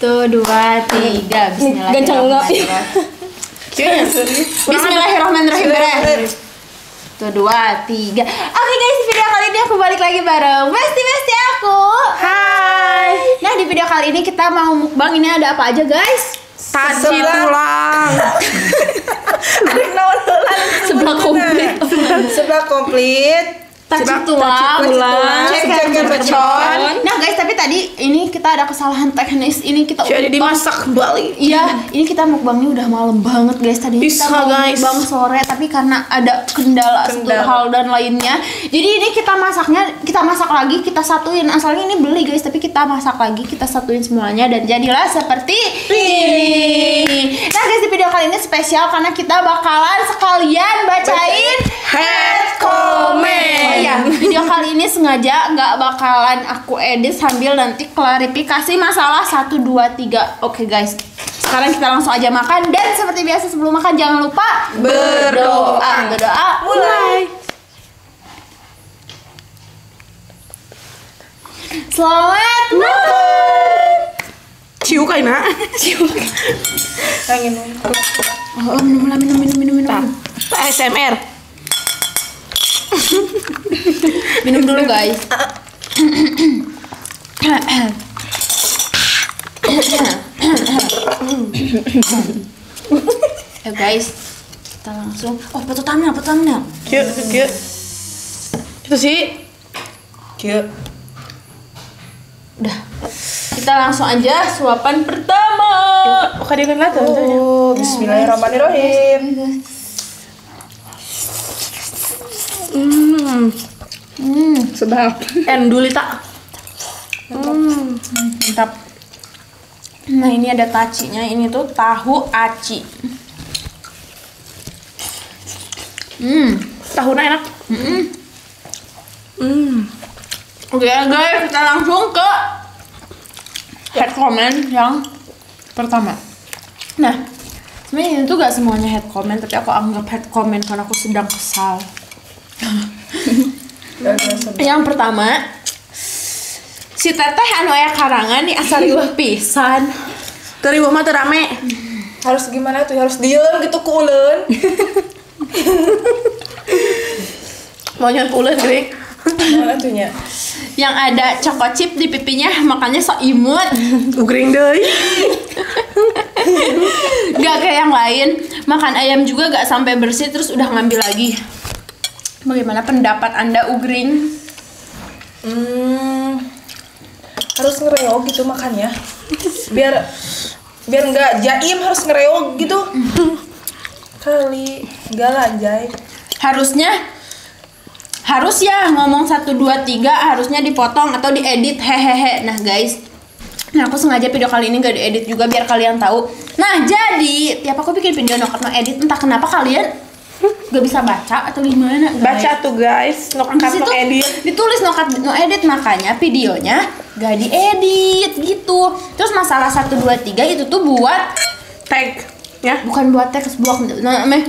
Tuh dua tiga Gancang enggak? Bismillahirrahmanirrahim. Bismillahirrahmanirrahim. Tuh dua tiga. Oke guys, di video kali ini aku balik lagi bareng Besti Besti aku. Hai. Nah di video kali ini kita mau mukbang ini ada apa aja guys? Taci tulang. Sebelah komplit. Sebelah komplit. Sebelah- tulang, ceker ceker mercon. mercon. Nah guys, tapi tadi ini kita ada kesalahan teknis. Ini kita Jadi dimasak kembali. Iya, ini kita mukbangnya udah malam banget guys. Tadi Bisa, kita mau guys. mukbang sore, tapi karena ada kendala, satu Kendala. hal dan lainnya. Jadi ini kita masaknya, kita masak lagi, kita satuin. Asalnya ini beli guys, tapi kita masak lagi, kita satuin semuanya dan jadilah seperti ini. Nah guys, di video kali ini spesial karena kita bakalan sekalian bacain Head comment. Oh iya, video kali ini sengaja nggak bakalan aku edit sambil nanti klarifikasi masalah 1, 2, 3 Oke guys, sekarang kita langsung aja makan Dan seperti biasa sebelum makan jangan lupa Berdoa. Berdoa, Mulai. Selamat makan Ciu kayak nak. Angin. Oh, minum minum, minum, minum, minum ASMR. Minum dulu guys Ya guys, kita langsung Oh, foto thumbnail, foto thumbnail Ciu, ciu. Itu sih. Cuk. Udah. Kita langsung aja suapan pertama. Oke, dia kan tuh. Oh, Bismillahirrahmanirrahim. Hmm. Hmm, Sedap. Enduli tak. Hmm. mantap. Nah, ini ada tacinya. Ini tuh tahu aci. Hmm. Tahunya enak. Mm-mm. Hmm. Oke ya guys, kita langsung ke head comment yang pertama. Nah, sebenarnya ini tuh gak semuanya head comment, tapi aku anggap head comment karena aku sedang kesal. Yang pertama, si teteh anu aya karangan nih asal riweuh pisan. Dari rumah tuh rame. Harus gimana tuh? Harus diem gitu ku uleun. Mau Grik. Gimana tuh nya? Yang ada choco chip di pipinya makanya sok imut. Ugring deh. Gak kayak yang lain. Makan ayam juga gak sampai bersih terus udah ngambil lagi. Bagaimana pendapat Anda Ugring? Hmm. Harus ngereog gitu makannya. Biar biar nggak jaim harus ngereog gitu. Kali enggak lah anjay. Harusnya harus ya ngomong 1 2 3 harusnya dipotong atau diedit hehehe. Nah, guys. Nah, aku sengaja video kali ini gak diedit juga biar kalian tahu. Nah, jadi tiap aku bikin video no edit entah kenapa kalian gak bisa baca atau gimana guys. Baca tuh guys. No situ no edit. ditulis no, cut- no edit makanya videonya gak diedit gitu. Terus masalah 1 2 3 itu tuh buat Tag. Ya. bukan buat teks buat nah, meh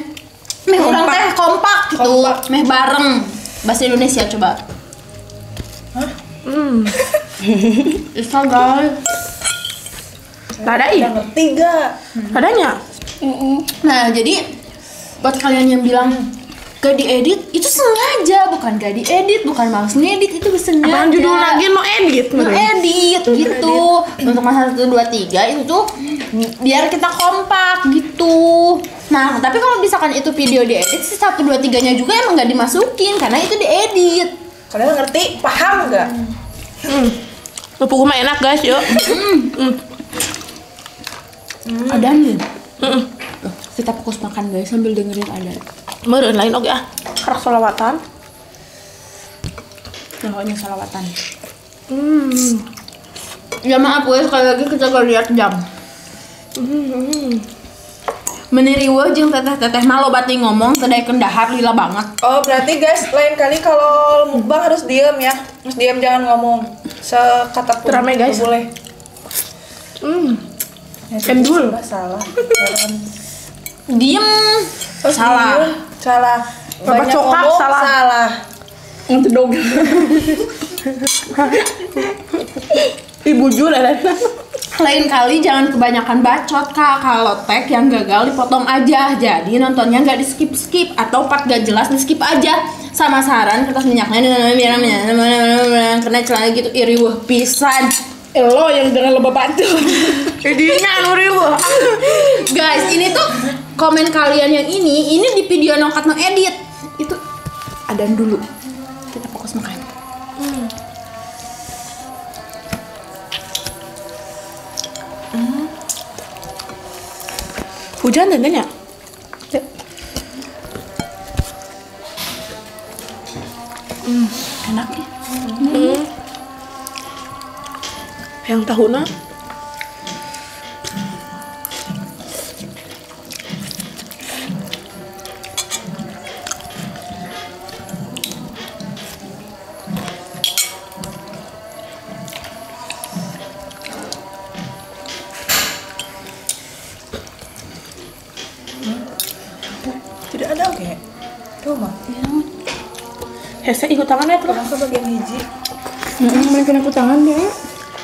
meh orang teh kompak gitu Kompak. meh bareng bahasa Indonesia coba Hmm. bisa guys Ada Udah iya. ngerti gak? Adanya. nah jadi buat kalian yang bilang gak diedit itu sengaja bukan gak diedit bukan males ngedit itu sengaja Apaan judul lagi no edit. no edit gitu untuk masalah satu dua tiga itu tuh biar kita kompak gitu nah tapi kalau misalkan itu video diedit si satu dua tiganya juga emang nggak dimasukin karena itu diedit Kalian ngerti? Paham gak? Hmm. Pupuk mah enak guys, yuk. ada nih Hmm. Kita fokus makan guys sambil dengerin ada Meureun lain oke ah. Karak solawatan. pokoknya salawatan Hmm. ya maaf guys sekali lagi kita gak lihat jam Hmm. meniriwe jeung teteh-teteh malo bati ngomong tedai kendahar lila banget Oh berarti guys lain kali kalau mukbang harus diem ya Harus diem jangan ngomong Sekata pun Rame, guys. Boleh Hmm. ya, Endul. sudah Salah. Diem Oh, salah diem. Salah Bapak ngomong, salah. Salah dong. Ibu Jul lain kali jangan kebanyakan bacot kak kalau tag yang gagal dipotong aja jadi nontonnya nggak di skip skip atau part gak jelas di skip aja sama saran kertas minyaknya kena celana gitu iri wah pisan Lo yang dengan lebih batu. Jadinya anu ribu. Guys, ini tuh komen kalian yang ini, ini di video nokat no edit. Itu adan dulu. Kita fokus makan. Hujan dan ya? Enak nih. Yang tahu na? Tidak ada oke. Coba. Hese ikut tangannya terus. Orang ke bagian hiji. Heeh, main kena ikut tangan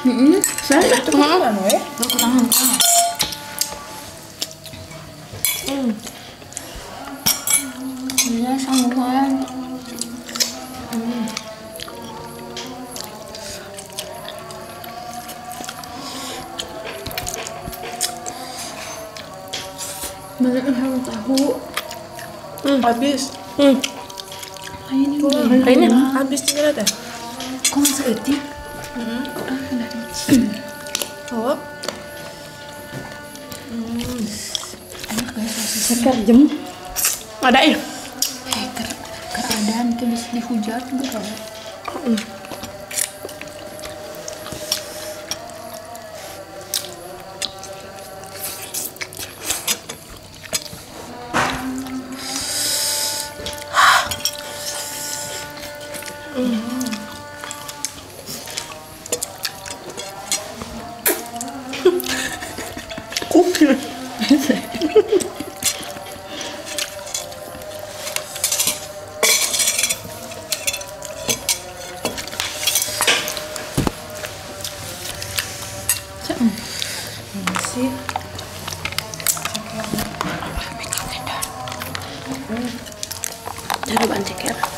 Heeh. Saya Itu kak. Iya, sanggupan. Banyak yang tahu. Habis. Hmm. Ini Kayaknya Habis tinggal teh. kok masih etik? Oh. Enak guys jem. Ada ya? Eh, ker keadaan itu bisa dihujat juga kalau. Cara banting ceker. Sosisnya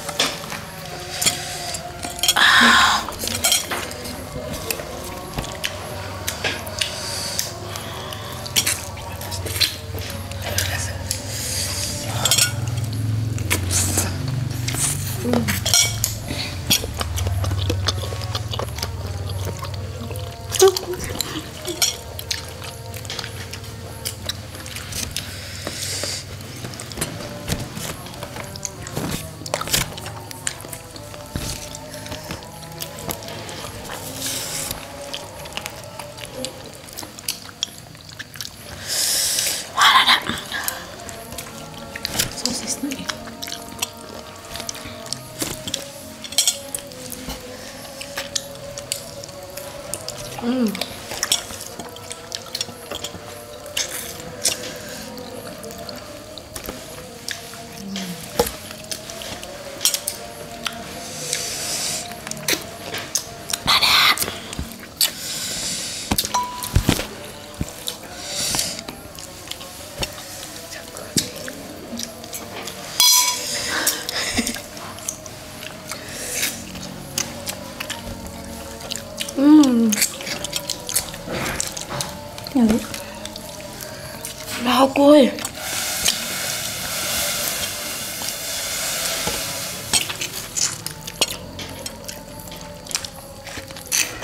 Kuy.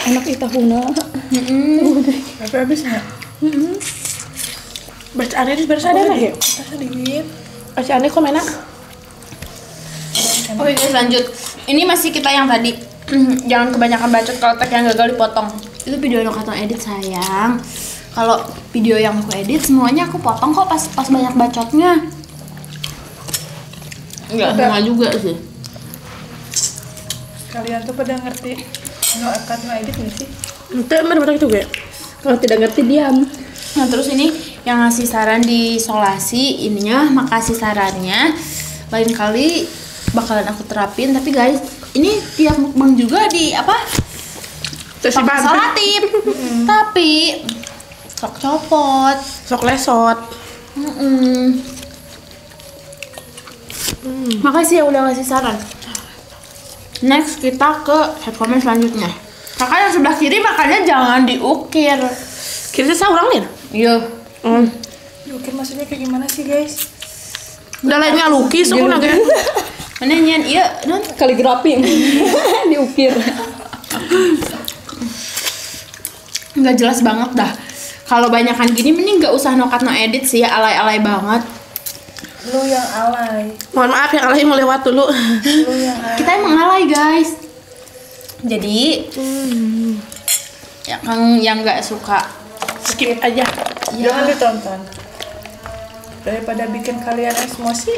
Enak itahuna. Tapi habisnya. Bacaan itu berasa ada lagi. Kita sedikit. Bacaan kok enak. Oke guys lanjut. Ini masih kita yang tadi. Jangan kebanyakan bacot kalau tag yang gagal dipotong. Itu video yang kata edit sayang. Kalau video yang aku edit semuanya aku potong kok pas pas banyak bacotnya. Enggak semua juga sih. Kalian tuh pada ngerti no akan no edit nggak sih? Itu benar-benar juga. Kalau tidak ngerti diam. Nah terus ini yang ngasih saran di solasi ininya makasih sarannya lain kali bakalan aku terapin tapi guys ini tiap mukbang juga di apa pakai salatif tapi sok copot Sok lesot. Mm-mm. makasih ya udah ngasih saran next kita ke head comment selanjutnya kakak yang sebelah kiri makanya jangan diukir Kira saya orang nih. iya Hmm. Diukir maksudnya kayak gimana sih guys? Udah lainnya lukis aku naga. mana nyian iya non Kaligrafi. Diukir. nggak jelas banget dah kalau banyakan gini mending nggak usah nokat no edit sih ya alay-alay banget Lu yang alay. Mohon maaf ya kalau mau lewat dulu. Lu yang alay. kita emang alay guys jadi ya kan yang nggak suka Skip aja. Jangan ditonton. Daripada bikin kalian emosi,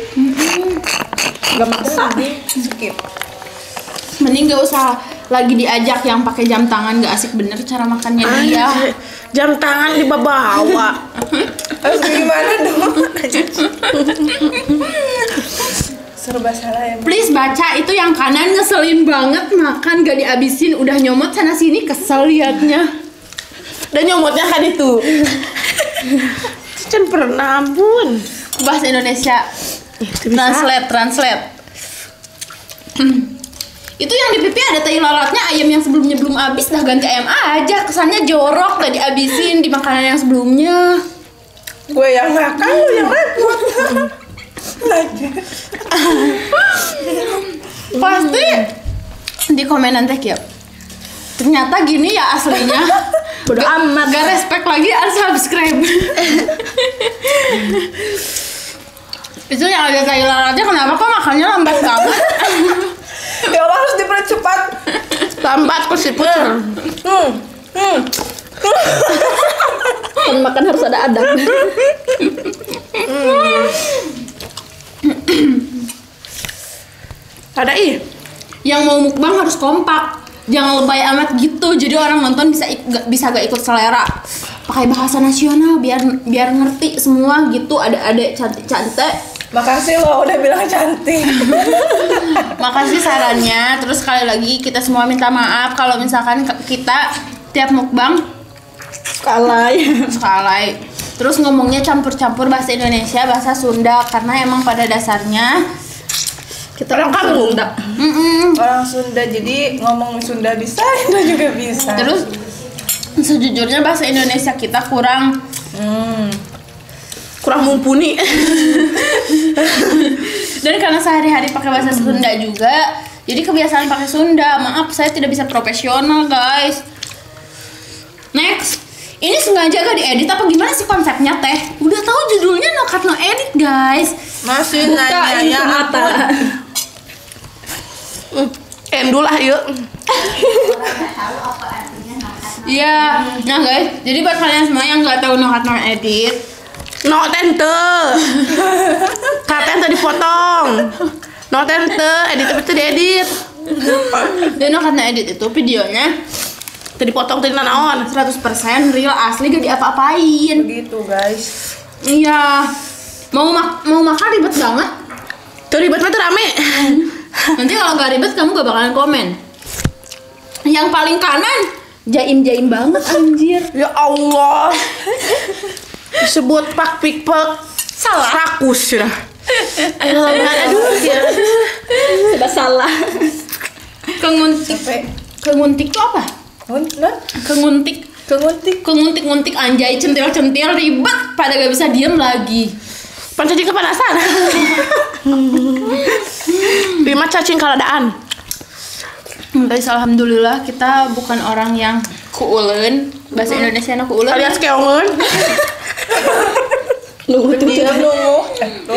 Gak maksa. skip. mending nggak usah lagi diajak yang pakai jam tangan nggak asik bener cara makannya dia Jam tangan di bawah. Harus gimana dong? Serba salah ya. Please baca itu yang kanan ngeselin banget makan gak dihabisin udah nyomot sana sini kesel liatnya Dan nyomotnya kan itu. Can pernah ampun. bahasa Indonesia translate translate itu yang di pipi ada tai lalatnya ayam yang sebelumnya belum habis dah ganti ayam aja kesannya jorok gak dihabisin di makanan yang sebelumnya Gue yang makan, lu yang repot. Lagi. pasti di komenan teh ya ternyata gini ya aslinya Bodo amat. gak respect lagi unsubscribe itu yang ada tai lalatnya kenapa kok makannya lambat banget Ya Allah harus dipercepat. Lambat kok sih putar. Hmm. Hmm. Kan makan harus ada adab. ada ih. yang mau mukbang harus kompak jangan lebay amat gitu jadi orang nonton bisa gak, bisa gak ikut selera pakai bahasa nasional biar biar ngerti semua gitu ada adik cantik cantik Makasih lo udah bilang cantik. makasih sarannya terus sekali lagi kita semua minta maaf kalau misalkan kita tiap mukbang Kalah suka alay terus ngomongnya campur-campur bahasa Indonesia bahasa Sunda karena emang pada dasarnya Kita orang kampung. mm-mm. Orang Sunda jadi ngomong Sunda bisa, Indo juga bisa. terus sejujurnya bahasa Indonesia kita kurang Hmm. Kurang mumpuni. Dan karena sehari-hari pakai bahasa Sunda juga, jadi kebiasaan pakai Sunda. Maaf, saya tidak bisa profesional, guys. Next. Ini sengaja gak diedit apa gimana sih konsepnya teh? Udah tahu judulnya no cut no edit, guys. Masih nanya ya ampun. Endul lah yuk. Iya. Nah, guys, jadi buat kalian semua yang nggak tahu no cut no edit, No tente. Katen tadi potong. No tente, edit itu diedit. dan no no edit itu videonya Tadi potong tadi nanaon. 100% real asli gak diapa-apain. Begitu guys. Iya. Mau mak mau makan ribet banget. Tuh ribet banget rame. Nanti kalau nggak ribet kamu gak bakalan komen. Yang paling kanan jaim-jaim banget anjir. Ya Allah. Disebut pak pik pak. Salah. Rakus sudah. Aduh, aduh. ya. Sudah salah. Kenguntik. Kenguntik itu apa? Nun, Kenguntik. kenguntik. Kenguntik-nguntik anjay centil-centil ribet pada gak bisa diem lagi. Pan cacing kepanasan. Lima cacing kaladaan. Guys, alhamdulillah kita bukan orang yang kuulen. Bahasa Indonesia na kuulen. Alias keongen. Nunggu. Tuh.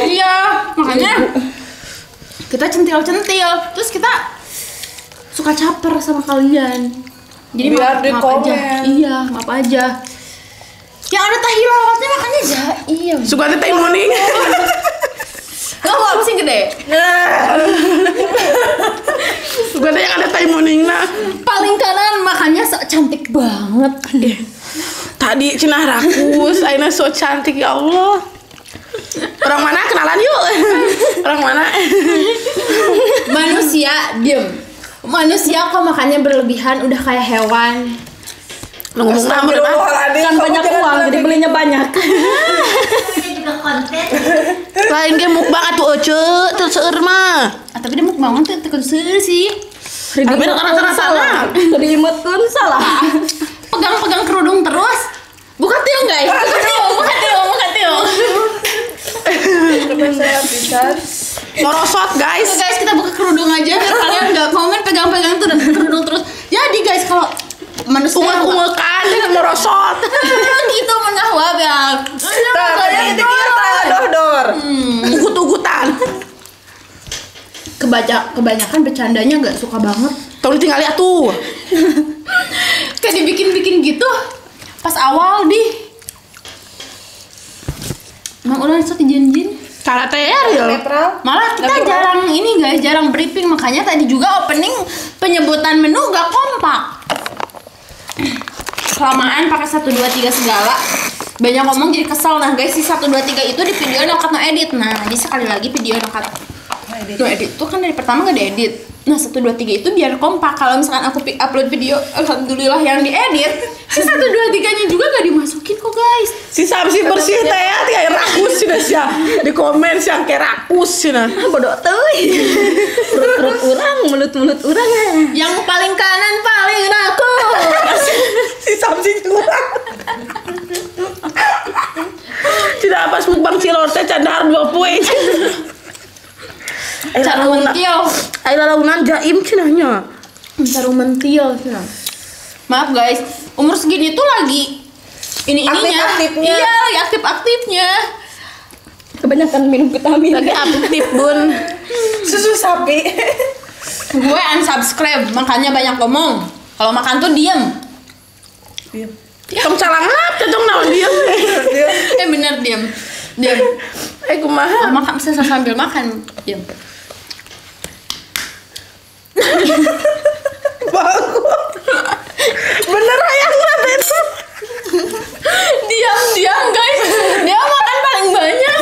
Iya, makanya kita centil-centil. Terus kita suka caper sama kalian. Jadi Biar maaf, di maaf aja. Iya, maaf aja. Yang ada tahi lawatnya makanya jaim. Suka ada teh morning. Kamu apa sih gede? Suka ada yang ada teh morning nah. Paling kanan makanya sok cantik banget tadi Cina rakus Aina so cantik ya Allah. Orang mana? Kenalan yuk. Orang mana? Manusia diem. Manusia kok makannya berlebihan udah kayak hewan. Lu ngomong sama kan banyak uang jadi belinya banyak. Lain dia mukbang atau oce terus erma ah, tapi dia mukbang tuh tekun sih. Tapi rata-rata salah. Tadi imut salah. Pegang-pegang Morosot Oke guys. guys, kita buka kerudung aja biar kalian nggak komen pegang-pegang tuh dan kerudung terus. Jadi guys, kalau manusia Ungu-ungukan dengan merosot. gitu menahwab ya. Tadi kita kira dor dor. Ugut-ugutan. Kebaca kebanyakan bercandanya nggak suka banget. Tolong tinggal lihat tuh. Kayak dibikin-bikin gitu pas awal di Emang udah so dijin Cara teh real. Netral. Malah kita Nggak jarang ini guys, jarang briefing makanya tadi juga opening penyebutan menu gak kompak. Kelamaan pakai 1 2 3 segala. Banyak ngomong jadi kesel nah guys si 1 2 3 itu di video no cut no edit. Nah, di sekali lagi video no cut no edit tuh kan dari pertama gak diedit. Nah, 1 2 3 itu biar kompak. Kalau misalkan aku upload video alhamdulillah yang diedit, si 1 2 3-nya juga gak dimasukin kok guys. Si Samsi bersih teh ya, tiga rakus sih sia. Di komen sih yang kayak rakus sih nah. Bodoh teuy. Perut-perut urang, mulut-mulut urang. Yang paling kanan paling aku. si Samsi curang. Tidak pas mukbang cilor teh candahar dua poin. Cara mentil. Ayo launan jaim cenahnya. Cara mentil cina. Maaf guys, umur segini tuh lagi ini ininya. Aktif-aktifnya. Iya, lagi aktif-aktifnya. Kebanyakan minum vitamin. Lagi aktif bun. Susu sapi. Gue unsubscribe, makanya banyak ngomong. Kalau makan tuh diem. Diam. Kamu salah ngap, cocok naon dia. Diam. Eh bener diem. Diem. Eh kumaha? Makan saya sambil makan diem. Bener ayang teh itu. Diam, diam guys. Dia makan paling banyak.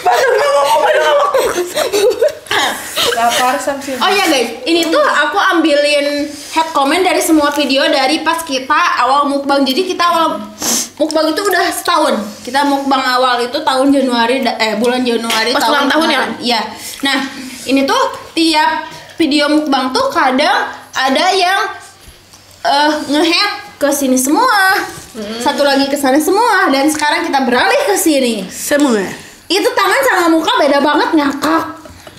Baru mau ngomong baru ngomong. Lapar. Oh iya guys, ini tuh aku ambilin head comment dari semua video dari pas kita awal mukbang. Jadi kita awal mukbang itu udah setahun. Kita mukbang awal itu tahun Januari eh bulan Januari Pas ulang tahun ya? kemarin. Iya. Nah, ini tuh tiap video mukbang tuh kadang ada yang eh ngehead ke sini semua. Satu lagi ke sana semua dan sekarang kita beralih ke sini. Semua. Itu tangan sama muka beda banget ngakak.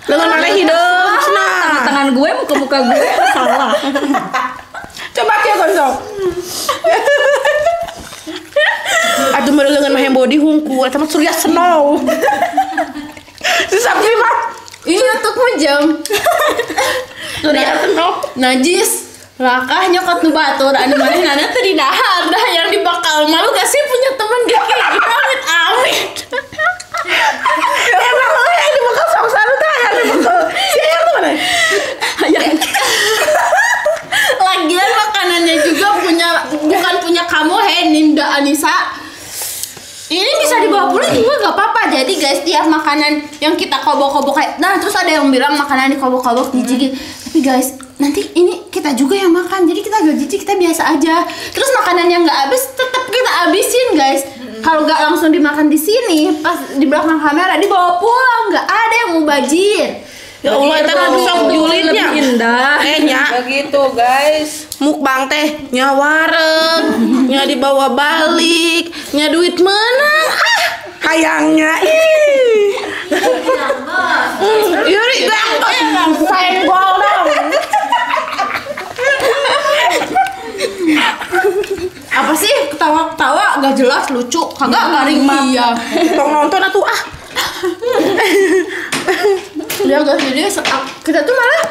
Lengan mana hidup? Nah. Tangan gue, muka-muka gue salah. Coba kia konsol. Aduh mere lengan mah body hungku, eta mah surya snow. Si Sabri mah Ini untuk menjam. surya snow. najis lakah nyokot nu batur anu maneh nana teu di dahar dah yang dibakal malu gak sih punya temen gak kayak gitu amit amit Emang lu yang di bekal sok saru teh aya di bekal. Si aya tuh mana? lagian makanannya juga punya bukan punya kamu hei Ninda Anissa ini bisa dibawa pulang juga gak apa-apa. Jadi guys tiap makanan yang kita kobok-kobok kayak nah terus ada yang bilang makanan dikobok-kobok jijik tapi guys nanti ini kita juga yang makan. Jadi kita gak jijik kita biasa aja. Terus makanan yang gak habis tetap kita habisin guys. Kalau gak langsung dimakan di sini pas di belakang kamera dibawa pulang. Gak ada yang mau bajir. Ya Allah, mah bisa julitnya. Lebih indah. Eh nya, Begitu guys. mukbang teh nya wareg, nya dibawa balik, nya duit menang. Ah, hayangnya ih. Yuri ganggu senggol dong. apa sih ketawa-ketawa gak jelas lucu kagak garing iya Tong nonton atuh ah. udah guys jadi kita tuh malah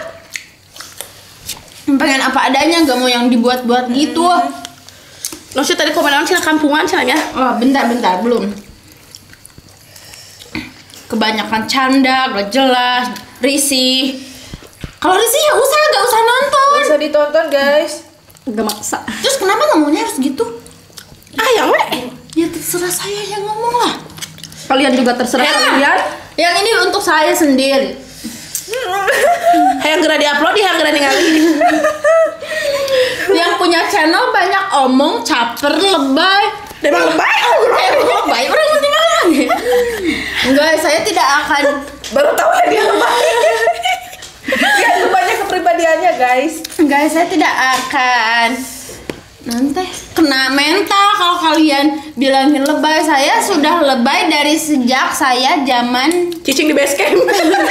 pengen apa adanya gak mau yang dibuat-buat gitu No sih tadi komenan cina kampungan cina ya. oh bentar bentar belum kebanyakan canda gak jelas risih kalau risih ya usah gak usah nonton Bisa ditonton guys. Gak maksa. terus kenapa ngomongnya harus gitu Ah yang we. ya terserah saya yang ngomong lah Kalian juga terserah Ya. kalian. yang ini untuk saya sendiri Hayang geura diupload di hayang geura ningali. yang punya channel banyak caper lebay Demang lebay. Eh, lebay orang penting lagi enggak saya tidak akan Baru tahu ya dia lebay. Dia banyak kepribadiannya guys. guys saya tidak akan nanti kena mental kalau kalian bilangin lebay saya sudah lebay dari sejak saya zaman Cicing di base camp.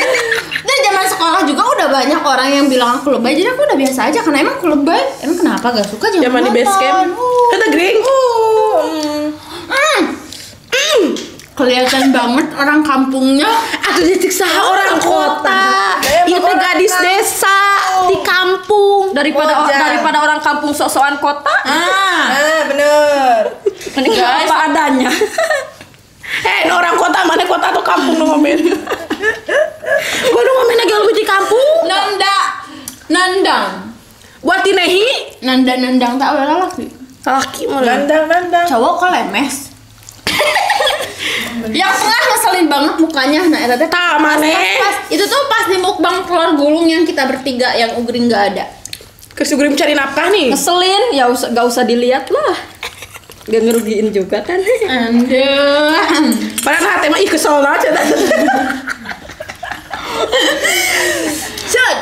dan zaman sekolah juga udah banyak orang yang bilang aku lebay jadi aku udah biasa aja karena emang aku lebay emang kenapa gak suka jangan Zaman di base camp. nonton. Kata gring. Hmm. Hmm. Kelihatan banget orang kampungnya Aku disiksa orang kota. Eh, Itu orang gadis kampung. desa di kampung. Daripada Moja. daripada orang kampung sok-sokan kota, ah Nah, bener. mending apa adanya. Eh, no orang kota mana kota atau kampung no ngomen. Gua no ngomen lagi lu di kampung. nanda nandang Buat tinehi. nanda nandang tak oleh laki Laki malah. Nandang, nandang. cowok kok lemes yang tengah ngeselin banget mukanya nah itu teh Tak maneh. pas itu tuh pas di mukbang telur gulung yang kita bertiga yang ugring nggak ada Terus gue mencari nafkah nih. Ngeselin, ya usah, gak usah dilihat lah. Gak ngerugiin juga kan. Aduh. Padahal hati mah ih kesel aja. Set.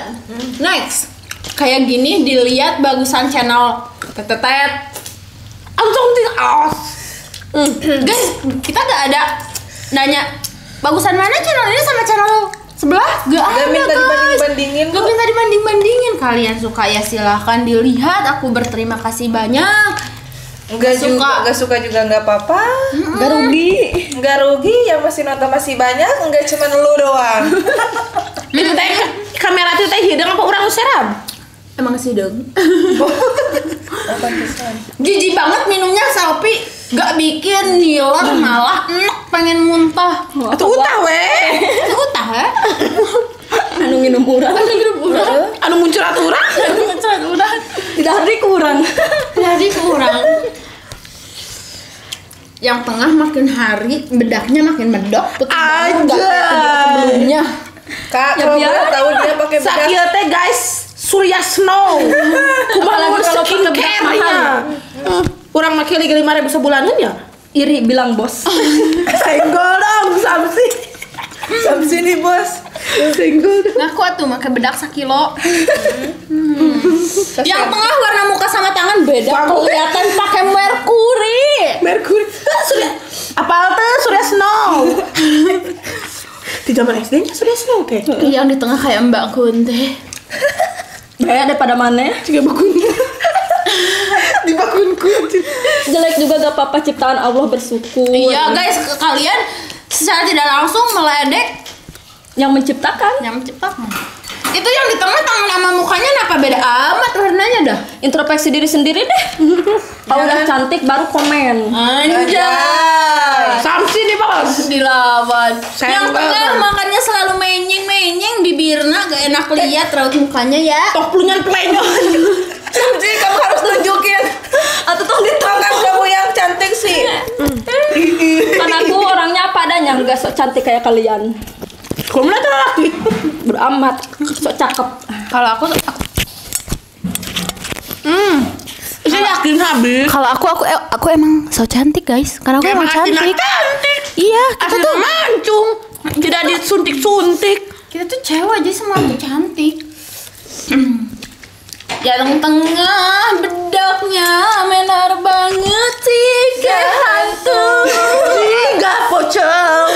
Next. Kayak gini dilihat bagusan channel tetetet. Di oh. Hmm. Guys, kita gak ada nanya bagusan mana channel ini sama channel sebelah? Gak ada Gak minta guys. dibanding-bandingin Gak minta dibanding-bandingin. Kalian suka ya silahkan dilihat. Aku berterima kasih banyak. Enggak Suka. juga, enggak suka juga enggak apa-apa. Gak rugi. Enggak rugi, yang masih nonton masih banyak, enggak cuma lu doang. Itu teh kamera itu teh hidung apa orang seram? Emang sih dong. Jijik banget minumnya selfie. Gak bikin ngiler malah enak pengen muntah. Itu utah weh. Itu utah ya? Anu minum urang. Anu muncul aturan. Udah Tidak hari kurang. jadi kurang. Yang tengah makin hari bedaknya makin medok. video sebelumnya. Kak, Ya, kalau biar boleh tahu dia pakai bedak. Sakit teh guys, Surya Snow. Kumaha kalau pakai Kurang make lagi lima ribu sebulanan ya? Iri bilang bos. Senggol dong, Samsi. Sampai sini, Bos. Senggol dong. Ngaku tuh pakai bedak sekilo. Hmm. Yang tengah warna muka sama tangan beda. Kelihatan pakai merkuri. Merkuri. Ah, Surya. Apa teh Surya Snow? Di zaman SD-nya Surya Snow teh. Yang di tengah kayak Mbak Kunte. Kayak daripada mana? Juga bakun. Di bakunku. Jelek juga gak apa-apa ciptaan Allah bersyukur. Iya guys, ke- kalian secara tidak langsung meledek Yang menciptakan. yang menciptakan. Itu yang di tengah tangan sama mukanya kenapa beda amat warnanya dah? Introspeksi diri sendiri deh. Kalau udah cantik baru komen. Anjay. Samsi nih bos. Dilawan. Saya yang tengah makannya selalu menyeng-menyeng bibirnya gak enak lihat raut mukanya ya. Tok pelunyan Samsi, kamu harus tunjukin Atau tuh tangan kamu yang cantik sih. Kan aku orangnya apa adanya, nggak sok cantik kayak kalian. Kalau mana tuh laki? Beramat, sok cakep. Kalau aku Hmm. Saya yakin habis. kalau aku aku eh, aku emang so cantik guys. Karena aku emang cantik. cantik. Iya, kita tuh mancung. Tidak disuntik-suntik. kita tuh cewek aja semua cantik. Yang tengah bedaknya menar banget tiga hantu. Tiga pocong.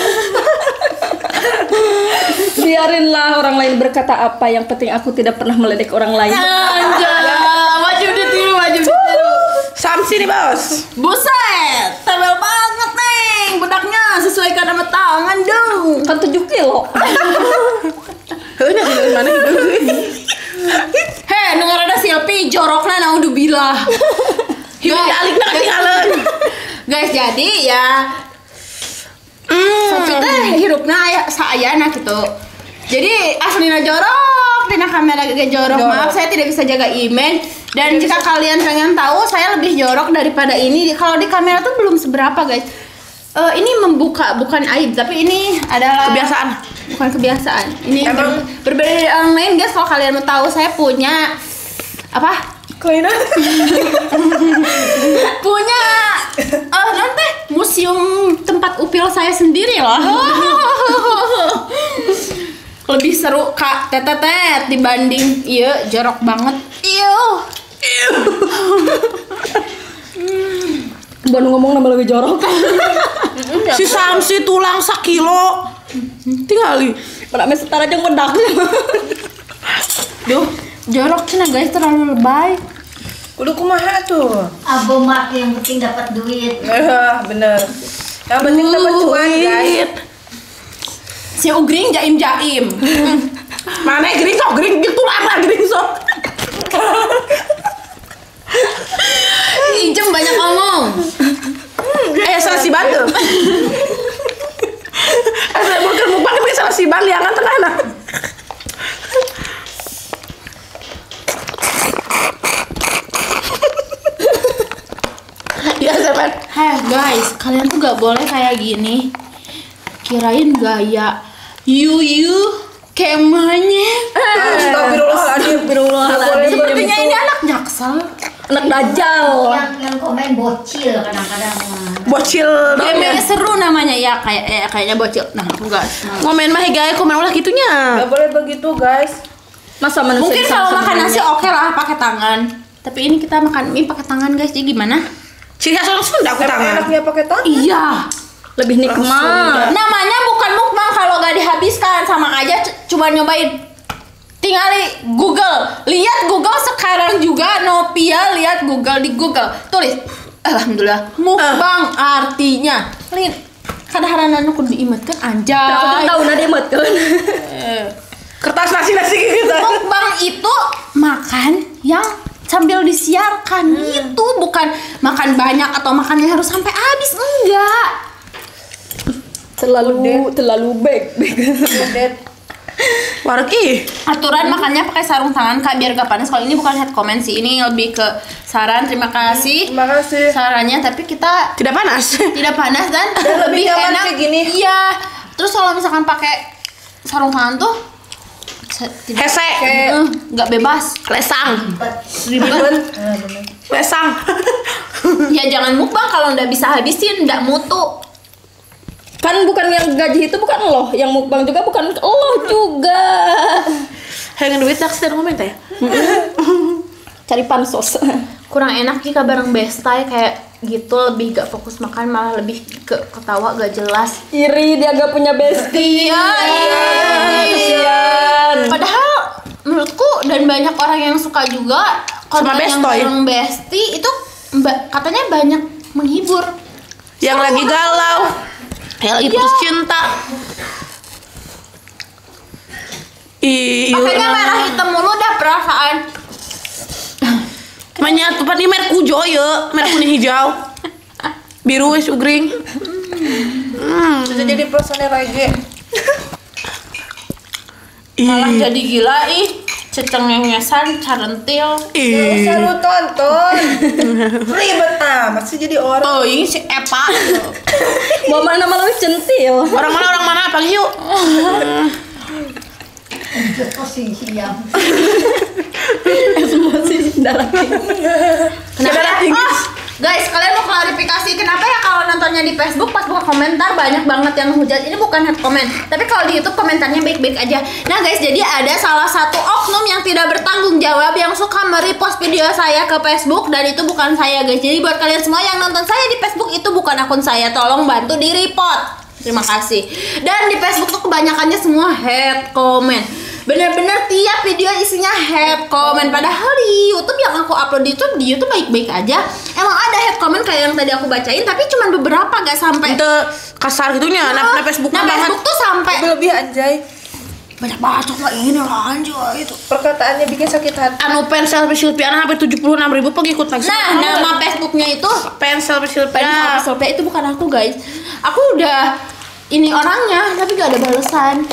Biarinlah orang lain berkata apa, yang penting aku tidak pernah meledek orang lain. Anjay, wajib ditiru, wajib ditiru. Samsi nih bos. Buset, tebel banget nih bedaknya sesuaikan sama tangan dong. Kan 7 kilo. Heuh nya di mana. Heh, denger ada Silpi jorokna naudzubillah. Hidup alik ketinggalan. Guys, jadi ya Hmm. Sofi teh hirupna aya saayana gitu. Jadi aslina jorok, tina kamera ge jorok. Maaf saya tidak bisa jaga image dan jika kalian pengen tahu saya lebih jorok daripada ini kalau di kamera tuh belum seberapa, guys. Eh, ini membuka bukan aib tapi ini adalah Kebiasaan. Bukan kebiasaan. Ini Emang- ber- berbeda dari orang lain guys. Kalau kalian mau tahu saya punya apa? Kelainan. punya eh nanti museum tempat upil saya sendiri loh. Lebih seru kak. Tetetet dibanding iya jorok banget. Iyo Baru ngomong nama lebih jorok. Si Samsi tulang sakilo. Tinggali. Pernah mes setara aja ngedak. duh jorok cina guys terlalu lebay Udah kumaha tuh. Abo mak yang penting dapat duit. Eh, bener. Yang penting dapat cuan, guys. Si ugring jaim jaim Mana gering sok gering gitu lah gering sok. ijem banyak ngomong Eh salah si Bandung. Eh saya mau kermu banget nih salah si Bandung liangan tengah nah. Ya Seven. Heh guys, kalian tuh kayak gini. Kirain gaya yuyu kemahnya. Astagfirullahaladzim. Astagfirullahaladzim. Sepertinya ini anak jaksel. Anak dajal. Yang yang komen bocil kadang-kadang. Bocil dong ya. Game seru namanya ya kayak ya, kayaknya bocil. Nah, enggak. Ngomen mah gaya komen ulah gitunya. Gak boleh begitu, guys. Masa manusia Mungkin kalau makan nasi oke lah pakai tangan. Tapi ini kita makan mie pakai tangan guys. Jadi gimana? Ciri khas orang Sunda aku Emang tangan. enaknya pakai tangan. Iya. Lebih nikmat. Namanya bukan mukbang kalau gak dihabiskan sama aja cuma nyobain. Tinggal di Google, lihat Google sekarang juga Novia lihat Google di Google tulis. Alhamdulillah mukbang artinya. Lin, kadang-kadang aku diingatkan Aku tuh anjay. tahu nadi emet kan. Kertas nasi nasi gitu. Mukbang itu makan yang sambil disiarkan gitu, bukan makan banyak atau makannya harus sampai habis enggak. Terlalu terlalu baik. Udet. Ih. aturan makannya pakai sarung tangan kak biar gak panas kalau ini bukan head comment sih ini lebih ke saran terima kasih Terima kasih. sarannya tapi kita Tidak panas. tidak panas dan, Dan lebih enak kayak gini. iya terus kalau misalkan pakai sarung tangan tuh tidak Hese. Eh, nggak bebas Lesang. ribet bener. Lesang. ya jangan mukbang kalau nggak bisa habisin nggak mutu Kan bukan yang gaji itu bukan lo, yang mukbang juga bukan lo juga. Hanya duit taksi dan komen teh. Cari pansos. kurang enak jika bareng bestai kayak gitu lebih gak fokus makan malah lebih ke ketawa gak jelas Iri dia gak punya bestie. Iya, iya. Kasian. Padahal menurutku dan banyak orang yang suka juga Sama yang bareng Besti itu mbak katanya banyak menghibur. Yang lagi galau. Yang lagi putus cinta. Ih, Makanya merah hitam mulu dah perasaan. Menyatu pada merek kujo ya, merek kuning hijau. Biru wis ugring. Bisa jadi personel reggae. Malah jadi gila ih. Cecengengesan, carentil. Ih. usah lu tonton. Ribet amat sih jadi orang. Oh, ini si Epa. Bawa mana malah centil. Orang mana orang mana panggil yuk. Posisi yang Emosi darah Kenapa? Oh, guys, kalian mau klarifikasi kenapa ya kalau nontonnya di Facebook pas buka komentar banyak banget yang hujat. Ini bukan head comment, tapi kalau di YouTube komentarnya baik-baik aja. Nah, guys, jadi ada salah satu oknum yang tidak bertanggung jawab yang suka merepost video saya ke Facebook dan itu bukan saya, guys. Jadi buat kalian semua yang nonton saya di Facebook itu bukan akun saya. Tolong bantu di report. Terima kasih. Dan di Facebook tuh kebanyakannya semua head comment. Bener-bener tiap video isinya head comment. Padahal di YouTube yang aku upload di YouTube, di YouTube baik-baik aja. Emang ada head comment kayak yang tadi aku bacain, tapi cuma beberapa gak sampai. Itu kasar gitunya, nah, nah Facebook nah, banget. Facebook tuh sampai Lebih anjay. banyak bacot lah ini lah anjay itu. Perkataannya bikin sakit hati. Anu pensel Silpiana hampir 76 ribu pengikut lagi. Nah, nama Facebooknya itu pensel Silpiana. Pengen Sophia itu bukan aku guys. Aku udah ini orangnya, tapi gak ada balasan.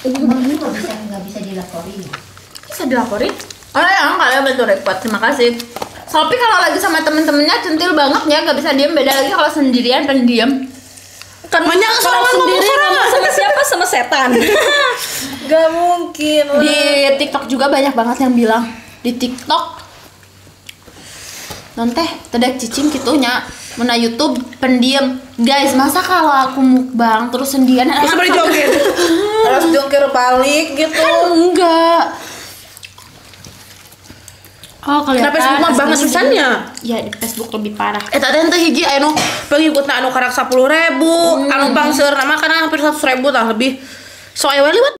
Itu nggak bisa nggak bisa dilaporin. bisa dilaporin oh ya kalian bantu repot terima kasih Sopi kalau lagi sama temen-temennya centil banget ya gak bisa diem beda lagi kalau sendirian pendiam Kan Banyak kalau ngomong sendiri sorangan. sama, sama siapa? Sama setan. Gak mungkin lah. di TikTok juga banyak banget yang bilang di TikTok non teh tedek cicing gitunya mana YouTube pendiam guys masa kalau aku mukbang terus sendirian beri joget. Harus jungkir balik gitu. Kan enggak. Oh, kelihatan. Nah, Facebook mah banget gini. Ya, di Facebook lebih parah. Eh tadi ente hiji anu pengikutna anu karak 10 ribu, anu pangseur nama kan hampir 100 ribu tah lebih. So ewe liwat